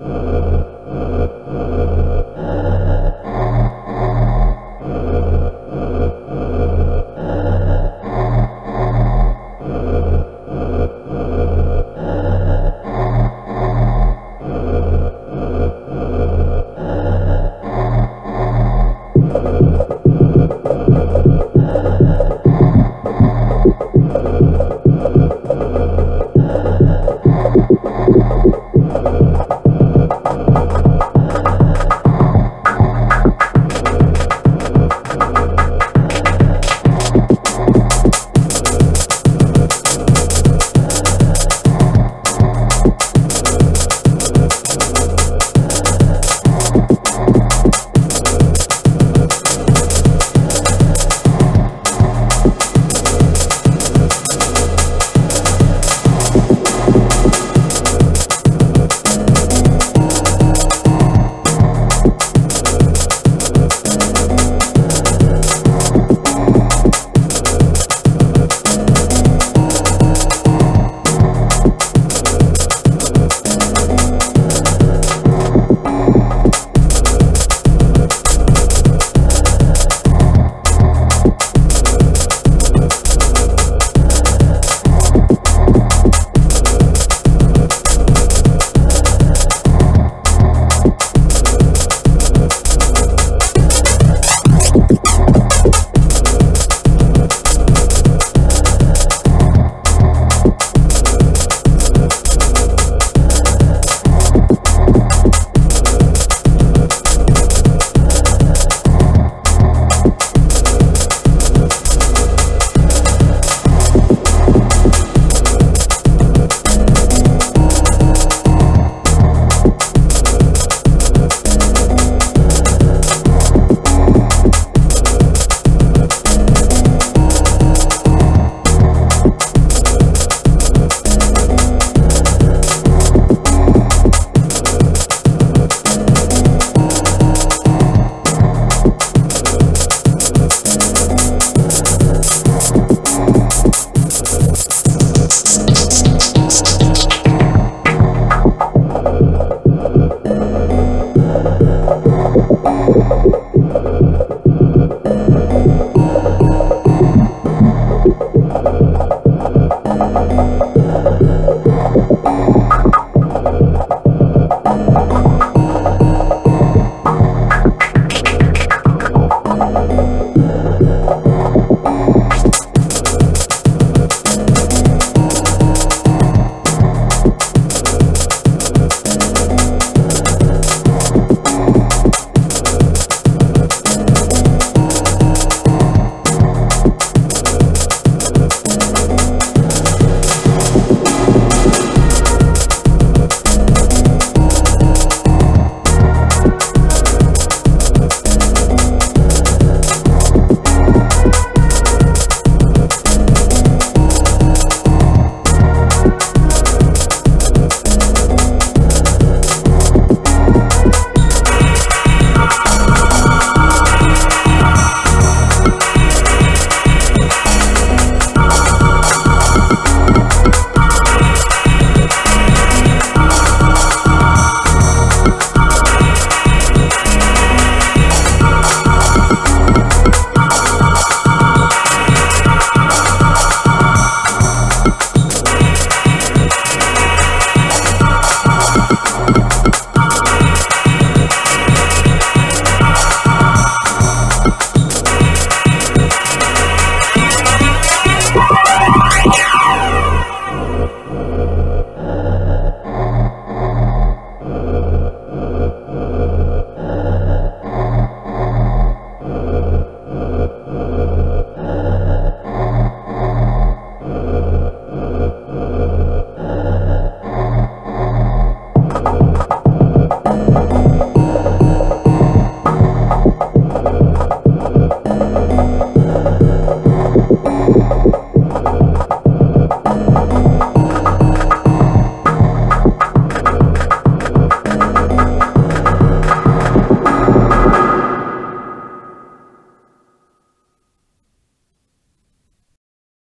Uh...